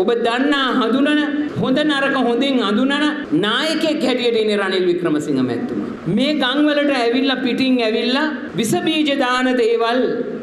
ඔබ දන්නා හඳුනන හොඳ නරක හොඳින් අඳුනන නායකයෙක් හැටියට ඉන්නේ රනිල් වික්‍රමසිංහ මැතිතුමා. මේ ගම්වලට ඇවිල්ලා පිටින් ඇවිල්ලා විස බීජ දාන දේවල්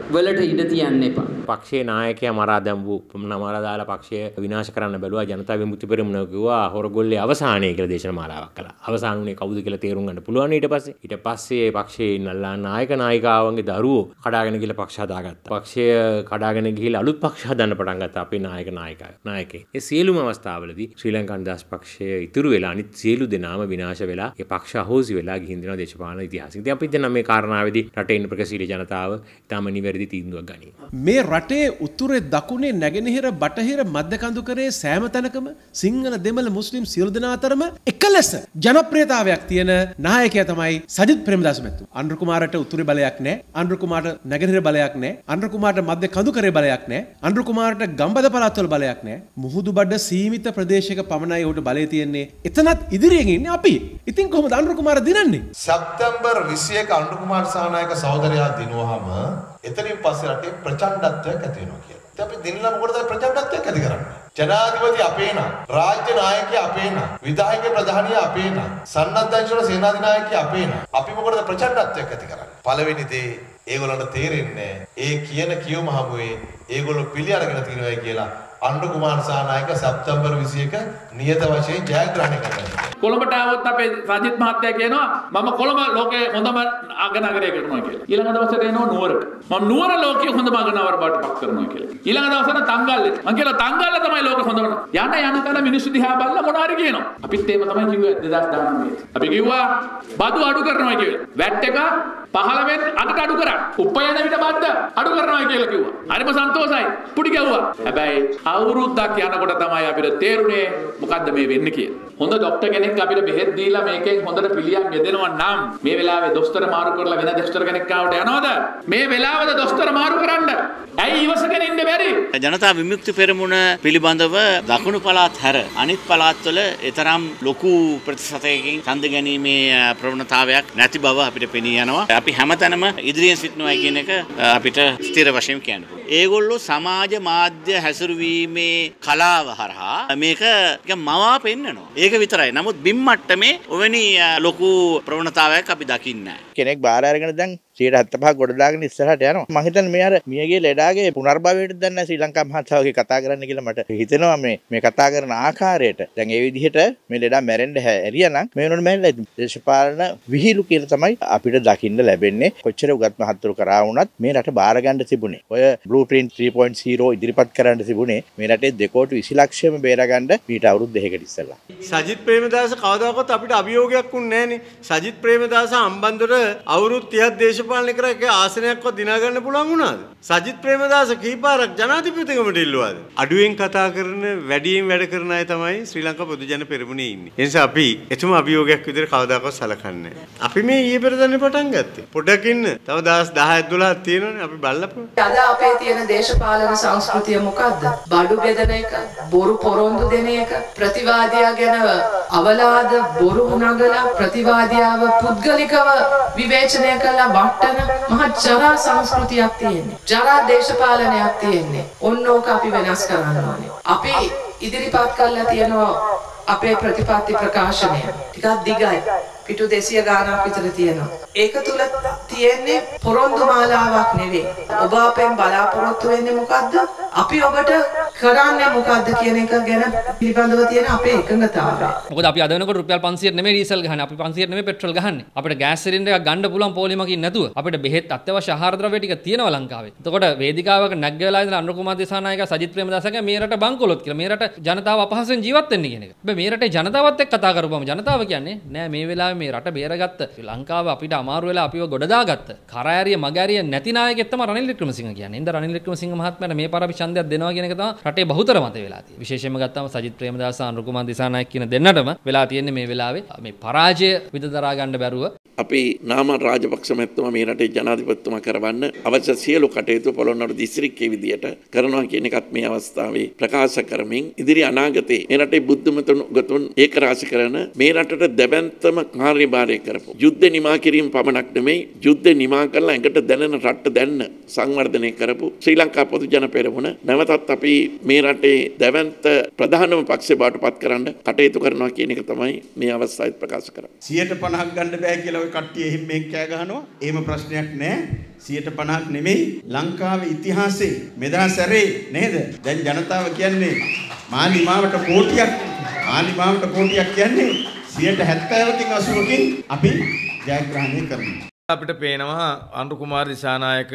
වලට ඉඩ තියන්න එපා. පක්ෂයේ නායකයා මරා දැම්වූ නමරා දාලා පක්ෂය විනාශ කරන්න බැලුවා ජනතා විමුක්ති පෙරමුණ කිව්වා හොරගොල්ලේ අවසානය කියලා දේශන මාලාවක් කළා. අවසාන උනේ කවුද කියලා තේරුම් ගන්න පුළුවන් ඊට පස්සේ. ඊට පස්සේ පක්ෂයේ ඉන්නලා නායක නායිකාවන්ගේ දරුවෝ කඩාගෙන ගිහලා පක්ෂ හදාගත්තා. පක්ෂය කඩාගෙන ගිහලා අලුත් පක්ෂ හදන්න පටන් ගත්තා අපේ නායක නායිකා නායකේ. ඒ සියලුම අවස්ථාවලදී ශ්‍රී ලංකා නිදහස් පක්ෂය ඉතුරු වෙලා අනිත් සියලු දෙනාම විනාශ වෙලා ඒ පක්ෂ අහෝසි වෙලා ගිහින් දෙනවා දේශපාලන ඉතිහාසෙ. ඉතින් අපි දැන් මේ කාරණාවේදී රටේ ඉන්න ප්‍රගතිශීලී ජනතාව ඊටම නිවැරදි තීන්දුවක් ගනී. මේ රටේ උතුරේ දකුණේ නැගෙනහිර බටහිර මධ්‍යකඳු කරේ සෑම තැනකම සිංහල දෙමළ මුස්ලිම් සියලු දෙනා අතරම එක ලෙස ජනප්‍රියතාවයක් තියෙන නායකයා තමයි සජිත් ප්‍රේමදාස මැතිතුමා. අනුර කුමාරට උතුරේ බලයක් නැහැ. අනුර කුමාරට නැගෙනහිර බලයක් නැහැ. අනුර කුමාරට මධ්‍ය කඳු කරේ බලයක් නැහැ. අනුර කුමාරට ගම්බද පළාත්වල බලයක් නැහැ. මුහුදු බඩ සීමිත ප්‍රදේශයක පමණයි ඔහුට බලය තියෙන්නේ. එතනත් ඉදිරියෙන් ඉන්නේ අපි. ඉතින් කොහොමද අනුර කුමාර දිනන්නේ? සැප්තැම්බර් 21 අනුර කුමාර සානායක සහෝදරයා දිනුවහම එතනින් පස්සේ රටේ ප්‍රචණ්ඩත්වයක් ඇති වෙනවා කියලා. ඉතින් අපි දිනලා මොකටද ප්‍රචණ්ඩත්වයක් ඇති කරන්නේ? ජනාධිපති අපේ නම්, රාජ්‍ය නායකයා අපේ නම්, විධායක ප්‍රධානියා අපේ නම්, සන්නද්ධාංශවල සේනාධිනායකයා අපේ නම්. අපි මොකටද ප්‍රචණ්ඩත්වයක් ඇති කරන්නේ? පළවෙනි දේ ඒගොල්ලන්ට තේරෙන්නේ ඒ කියන කියවම හමුවේ ඒගොල්ලෝ පිළි අරගෙන තියෙනවා කියලා අනුර කුමාර සානායක සැප්තැම්බර් 21 නියත වශයෙන් ජයග්‍රහණය කරනවා. කොළඹට આવොත් අපේ රජිත් මහත්තයා කියනවා මම කොළඹ ලෝකයේ හොඳම අගනගරය කරනවා කියලා. ඊළඟ දවසට එනවා නුවරට. මම නුවර ලෝකයේ හොඳම අගනවර බවට පත් කරනවා කියලා. ඊළඟ දවසට තංගල්ලේ. මං කියලා තංගල්ල තමයි ලෝකෙ හොඳම. යන යන තැන මිනිස්සු දිහා බලලා මොනවා හරි කියනවා. අපිත් එහෙම තමයි කිව්වේ 2019. අපි කිව්වා බදු අඩු කරනවා කියලා. වැට් එක 15ෙන් අඩට අඩු කරා. උපයන විට බද්ද අඩු කරනවා කියලා කිව්වා. හරිම සන්තෝසයි. පුඩි ගැව්වා. හැබැයි අවුරුද්දක් යනකොට තමයි අපිට තේරුනේ මොකද්ද මේ වෙන්නේ කියලා. හොඳ ડોක්ටර් කෙනෙක් අපිට බෙහෙත් දීලා මේකෙන් හොඳට පිළියම් යෙදෙනවා නම් මේ වෙලාවේ දොස්තර මාරු කරලා වෙන දොස්තර කෙනෙක් ආවට යනවද? මේ වෙලාවද දොස්තර මාරු කරන්න? ඇයි ඉවසගෙන ඉන්න බැරි? ජනතා විමුක්ති පෙරමුණ පිළිබඳව දකුණු පළාත් හැර අනිත් පළාත්වල එතරම් ලොකු ප්‍රතිශතයකින් ඡන්ද ගැනීමේ ප්‍රවණතාවයක් නැති බව අපිට පෙනී යනවා. අපි හැමතැනම ඉදිරියෙන් සිටිනවා කියන එක අපිට ස්ථිර වශයෙන් කියන්න පුළුවන්. ඒගොල්ලෝ සමාජ මාධ්‍ය හැසිරවීමේ කලාව හරහා මේක මවා පෙන්නනවා. ඒක විතරයි. නමුත් බිම් මට්ටමේ ඔවැනි ලොකු ප්‍රවණතාවයක් අපි දකින්නේ නැහැ. කෙනෙක් බාර අරගෙන දැන් 175 ගොඩදාගෙන ඉස්සරහට යනවා. මම හිතන්නේ මේ අර මියගේ ලෙඩාගේ පුනර්භවයට දැන් ශ්‍රී ලංකා මහතාවගේ කතා කරන්න කියලා මට හිතෙනවා මේ මේ කතා කරන ආකාරයට. දැන් ඒ විදිහට මේ ලෙඩා මැරෙන්න හැරියානම් මේ වෙනකොට මැරෙලා ඉතින් දේශපාලන විහිළු කියලා තමයි අපිට දකින්න ලැබෙන්නේ. කොච්චර උගත් මහත්තුරු කරා වුණත් මේ රට බාර ගන්න තිබුණේ. ඔය බ්ලූප්‍රින්ට් 3.0 ඉදිරිපත් කරන්න තිබුණේ මේ රටේ දෙකෝටි 20 ලක්ෂයම බේරගන්න ඊට අවුරුදු දෙකකට ඉස්සෙල්ලා. සජිත් ප්‍රේමදාස කවදාකවත් අපිට අභියෝගයක් වුණේ නැහනේ. සජිත් ප්‍රේමදාස අම්බන්දොට අවුරුදු 30ක් දේශපාලනය කරා ඒක ආසනයක්වත් දිනා ගන්න පුළුවන් වුණාද? සජිත් ප්‍රේමදාස කීපාරක් ජනාධිපතිකමට ඉල්ලුවාද? අඩුවෙන් කතා කරන වැඩියෙන් වැඩ කරන අය තමයි ශ්‍රී ලංකා පොදු ජන පෙරමුණේ ඉන්නේ. ඒ නිසා අපි එතුම අභියෝගයක් විදිහට කවදාකවත් සලකන්නේ අපි මේ ඊයේ පෙරදන්නේ පටන් ගත්තේ. පොඩ්ඩක් ඉන්න. තව දවස් 10ක් 12ක් තියෙනවනේ අපි බලපුවා. අද අපේ තියෙන දේශපාලන සංස්කෘතිය මොකද්ද? බඩු බෙදන එක, බොරු පොරොන්දු දෙන එක, ප්‍රතිවාදියා ගැන අවලාද බොරු නගලා ප්‍රතිවාදියාව පුද්ගලිකව විවේචනය කළා වට්ටන මහ ජරා සංස්කෘතියක් තියෙන්නේ. ජරා දේශපාලනයක් තියෙන්නේ. ඔන්න ඕක අපි වෙනස් කරන්න ඕනේ. අපි ඉදිරිපත් කළා තියෙනවා අපේ ප්‍රතිපත්ති ප්‍රකාශනය. ටිකක් දිගයි. පිටු 200 ගානක් විතර තියෙනවා. ඒක තුල තියෙන්නේ පොරොන්දු මාලාවක් නෙවෙයි. ඔබ අපෙන් බලාපොරොත්තු වෙන්නේ මොකද්ද? අපි ඔබට කරන්නේ මොකද්ද කියන එක ගැන පිළිබඳව තියෙන අපේ එකඟතාවය. මොකද අපි අද වෙනකොට රුපියල් 500 නෙමෙයි ඩීසල් ගහන්නේ. අපි 500 නෙමෙයි පෙට්‍රල් ගහන්නේ. අපිට ගෑස් සිලින්ඩර් එකක් ගන්න පුළුවන් පොලිමකින් නැතුව. අපිට බෙහෙත් අත්‍යවශ්‍ය ආහාර ද්‍රව්‍ය ටික තියෙනවා ලංකාවේ. එතකොට වේදිකාවක නැග්ග වෙලා ඉඳලා අනුර කුමාර දිසානායක සජිත් ප්‍රේමදාසගේ මේ රට බංකොලොත් කියලා. මේ රට ජනතාව අපහසුෙන් ජීවත් වෙන්නේ කියන එක. හැබැයි මේ රටේ ජනතාවත් එක්ක කතා කරපුවම ජනතාව කියන්නේ නෑ මේ වෙලාවේ මේ රට බේරගත්ත ලංකාව අපිට අමාරු වෙලා අපිව ගොඩදාගත්ත කරාරිය මගාරිය නැති නායකයෙක් තමයි රනිල් වික්‍රමසිංහ කියන්නේ. ඉතින් රනිල් වික්‍රමසිංහ මහත්මයාට මේ පාර අපි ඡන්දයක් දෙනවා කියන එක තමයි රටේ බහුතර මත වෙලා තියෙන්නේ. විශේෂයෙන්ම ගත්තාම සජිත් ප්‍රේමදාස අනුර කුමාර දිසානායක කියන දෙන්නටම වෙලා තියෙන්නේ මේ වෙලාවේ මේ පරාජය විදදරා ගන්න බැරුව අපි නාම රාජපක්ෂ මැතිතුමා මේ රටේ ජනාධිපතිතුමා කරවන්න අවශ්‍ය සියලු කටයුතු පොළොන්නරු දිස්ත්‍රික්කයේ විදියට කරනවා කියන එකත් මේ අවස්ථාවේ ප්‍රකාශ කරමින් ඉදිරි අනාගතයේ මේ රටේ බුද්ධමතුන් ගතුන් ඒක රාශි කරන මේ රටට දැවැන්තම කාර්යභාරය කරපු යුද්ධ නිමා කිරීම පමණක් නෙමෙයි යුද්ධ යුද්ධය නිමා කරලා ඇඟට දැනෙන රට්ට දැන්න සංවර්ධනය කරපු ශ්‍රී ලංකා පොදු ජන පෙරමුණ නැවතත් අපි මේ රටේ දැවන්ත ප්‍රධානම පක්ෂේ බවට පත් කරන්න කටයුතු කරනවා කියන එක තමයි මේ අවස්ථාවත් ප්‍රකාශ කරන්නේ. සියයට පණහක් ගන්න බෑ කියලා ඔය කට්ටිය එහෙම මෙහෙම කෑ ගහනවා. එහෙම ප්‍රශ්නයක් නෑ. සියයට පණහක් නෙමෙයි ලංකාවේ ඉතිහාසයේ මෙදා සැරේ නේද? දැන් ජනතාව කියන්නේ මාලිමාවට කෝටියක් මාලිමාවට කෝටියක් කියන්නේ සියයට 70කින් 80කින් අපි ජයග්‍රහණය කරනවා. අපිට පේනවා අනුරු කුමාර දිසානායක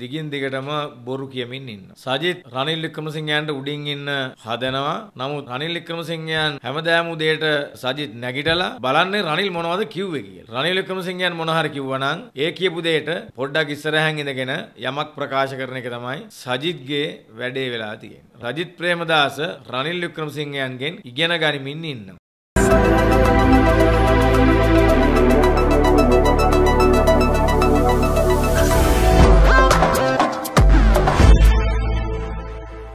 දිගින් දිගටම බොරු කියමින් ඉන්න. සජිත් රනිල් වික්‍රමසිංහයන්ට උඩින් ඉන්න හදනවා. නමුත් රනිල් වික්‍රමසිංහයන් හැමදාම උදේට සජිත් නැගිටලා බලන්නේ රනිල් මොනවද කිව්වේ කියලා. රනිල් වික්‍රමසිංහයන් මොන හරි කිව්වනම් ඒ කියපු දෙයට පොඩ්ඩක් ඉස්සරහින් ඉඳගෙන යමක් ප්‍රකාශ කරන එක තමයි සජිත්ගේ වැඩේ වෙලා තියෙන්නේ. රජිත් ප්‍රේමදාස රනිල් වික්‍රමසිංහයන්ගෙන් ඉගෙන ගනිමින් ඉන්නවා.